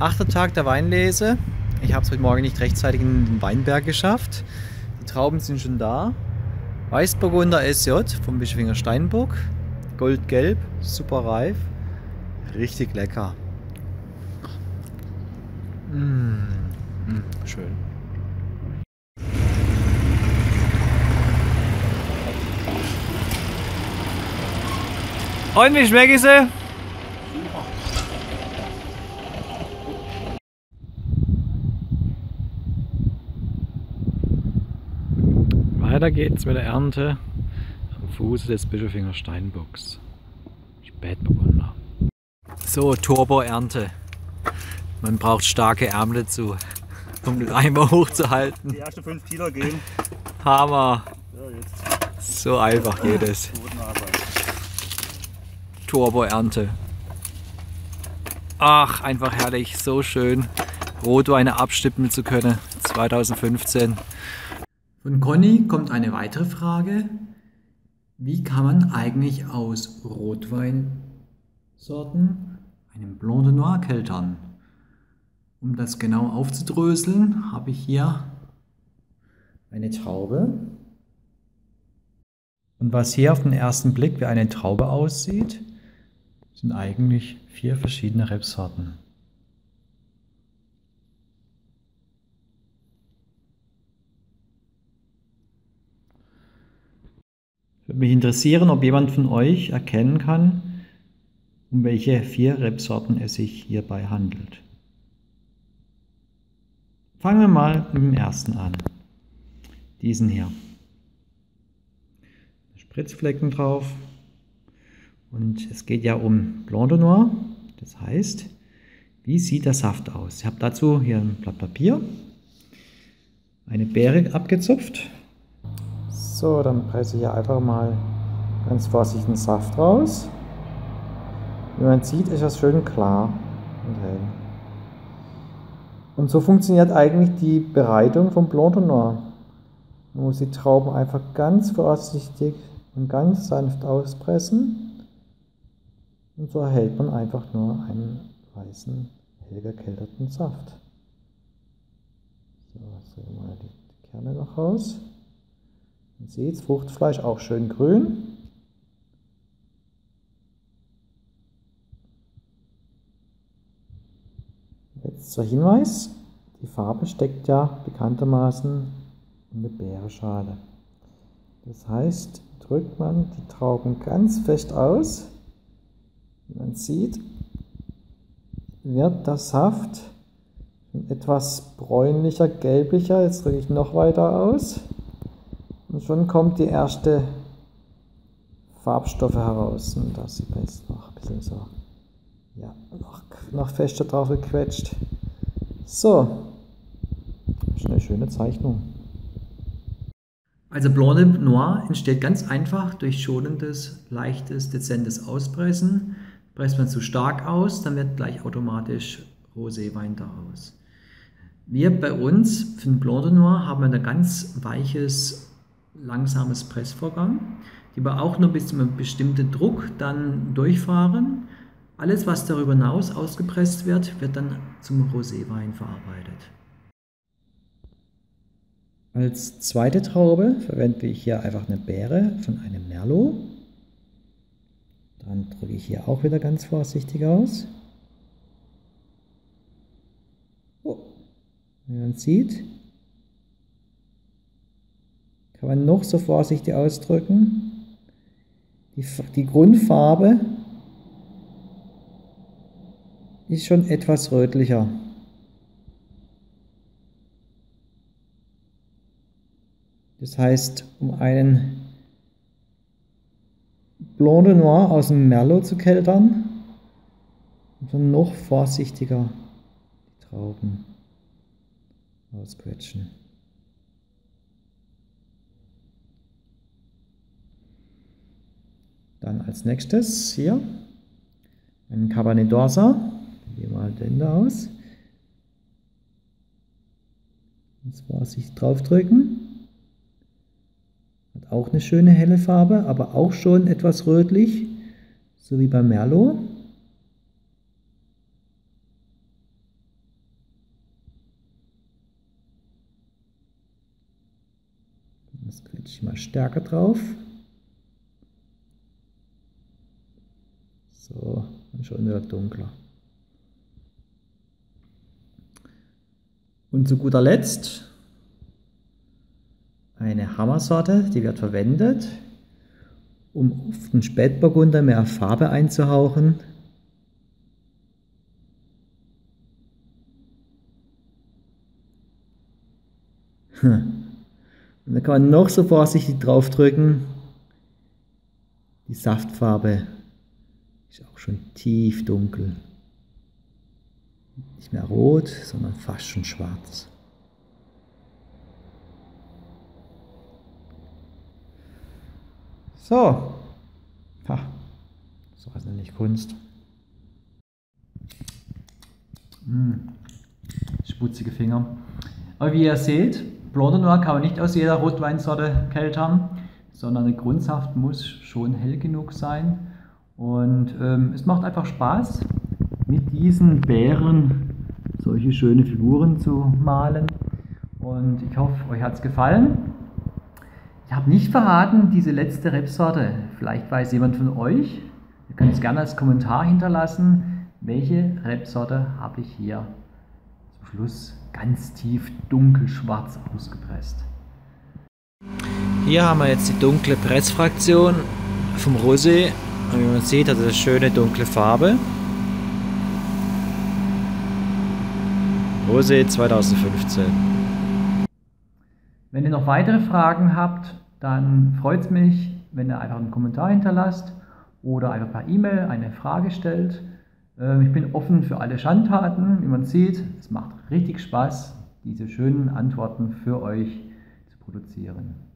Achter Tag der Weinlese. Ich habe es heute Morgen nicht rechtzeitig in den Weinberg geschafft. Die Trauben sind schon da. Weißburgunder SJ vom Bischwinger Steinbock. Goldgelb, super reif. Richtig lecker. Mmh, schön. Und wie schmeckt sie? Weiter geht's mit der Ernte am Fuße des Bischoffinger Steinbocks. Spätburgunder. So, Turbo-Ernte. Man braucht starke Ärmel dazu, um den Eimer hochzuhalten. Die ersten 5 Kilo gehen. Hammer. So einfach geht es. Turbo-Ernte. Ach, einfach herrlich, so schön, Rotweine abstippen zu können. 2015. Von Conny kommt eine weitere Frage. Wie kann man eigentlich aus Rotweinsorten einen Blanc de Noir keltern? Um das genau aufzudröseln, habe ich hier eine Traube. Und was hier auf den ersten Blick wie eine Traube aussieht, sind eigentlich vier verschiedene Rebsorten. Würde mich interessieren, ob jemand von euch erkennen kann, um welche vier Rebsorten es sich hierbei handelt. Fangen wir mal mit dem ersten an. Diesen hier. Spritzflecken drauf. Und es geht ja um Blanc de Noir. Das heißt, wie sieht der Saft aus? Ich habe dazu hier ein Blatt Papier, eine Beere abgezupft so, dann presse ich hier einfach mal ganz vorsichtig den Saft raus. Wie man sieht, ist das schön klar und hell. Und so funktioniert eigentlich die Bereitung vom Blanc de Noir. Man muss die Trauben einfach ganz vorsichtig und ganz sanft auspressen. Und so erhält man einfach nur einen weißen, hell gekelterten Saft. So, jetzt wir mal die Kerne noch raus. Seht, das Fruchtfleisch auch schön grün. Jetzt zur Hinweis, die Farbe steckt ja bekanntermaßen in der Beerenschale. Das heißt, drückt man die Trauben ganz fest aus, wie man sieht, wird der Saft etwas bräunlicher, gelblicher. Jetzt drücke ich noch weiter aus. Und schon kommt die erste Farbstoffe heraus. Und da sieht man jetzt noch ein bisschen so, ja, noch, noch fester drauf gequetscht. So, ist eine schöne Zeichnung. Also Blanc de Noir entsteht ganz einfach durch schonendes, leichtes, dezentes Auspressen. Presst man zu stark aus, dann wird gleich automatisch Roséwein daraus. Wir bei uns für den Blanc de Noir haben ein ganz weiches langsames Pressvorgang, die wir auch nur bis zu einem bestimmten Druck dann durchfahren. Alles, was darüber hinaus ausgepresst wird, wird dann zum Roséwein verarbeitet. Als zweite Traube verwende ich hier einfach eine Beere von einem Merlot. Dann drücke ich hier auch wieder ganz vorsichtig aus. Oh. Wie man sieht, kann man noch so vorsichtig ausdrücken. Die, die Grundfarbe ist schon etwas rötlicher. Das heißt, um einen Blanc de Noir aus dem Merlot zu keltern, muss man noch vorsichtiger die Trauben ausquetschen. Dann als nächstes hier ein Cabernet d'Orsa. Gehen wir den da aus. Und zwar sich draufdrücken. Hat auch eine schöne helle Farbe, aber auch schon etwas rötlich, so wie bei Merlot. Das quetsche ich mal stärker drauf. So, und schon wieder dunkler. Und zu guter Letzt eine Hammersorte, die wird verwendet, um auf den Spätburgunder mehr Farbe einzuhauchen. Und da kann man noch so vorsichtig drauf drücken. Die Saftfarbe ist auch schon tief dunkel. Nicht mehr rot, sondern fast schon schwarz. So. Ha. So ist nämlich Kunst. Hm. Schmutzige Finger. Aber wie ihr seht, Blonde Noir kann man nicht aus jeder Rotweinsorte keltern, sondern der Grundsaft muss schon hell genug sein. Und ähm, es macht einfach Spaß, mit diesen Bären solche schöne Figuren zu malen. Und ich hoffe, euch hat es gefallen. Ich habe nicht verraten, diese letzte Rebsorte. Vielleicht weiß jemand von euch. Ihr könnt es gerne als Kommentar hinterlassen. Welche Rebsorte habe ich hier zum Schluss ganz tief dunkelschwarz ausgepresst? Hier haben wir jetzt die dunkle Pressfraktion vom Rosé. Und wie man sieht, hat es eine schöne dunkle Farbe. Rosé 2015. Wenn ihr noch weitere Fragen habt, dann freut es mich, wenn ihr einfach einen Kommentar hinterlasst oder einfach per E-Mail eine Frage stellt. Ähm, ich bin offen für alle Schandtaten. Wie man sieht, es macht richtig Spaß, diese schönen Antworten für euch zu produzieren.